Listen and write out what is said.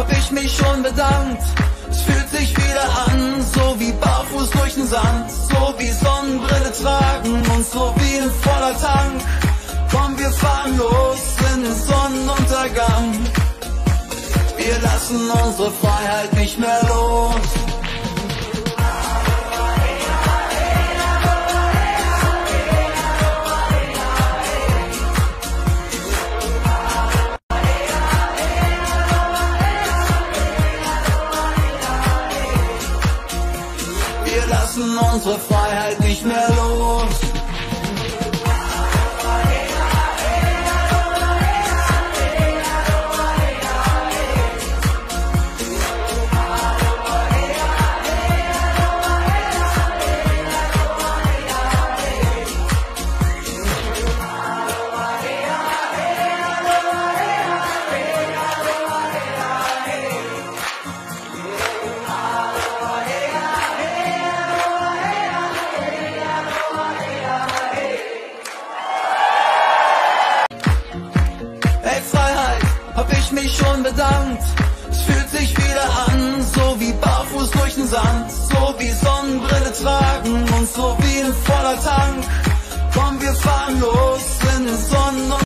hab ich mich schon bedankt. Es fühlt sich wieder an, so wie barfuß durch den Sand, so wie Sonnenbrille tragen und so wie ein voller Tank. Komm, wir fahren los in den Sonnenuntergang. Wir lassen unsere Freiheit nicht mehr lassen unsere Freiheit nicht mehr los. hab ich mich schon bedankt. Es fühlt sich wieder an, so wie barfuß durch den Sand, so wie Sonnenbrille tragen.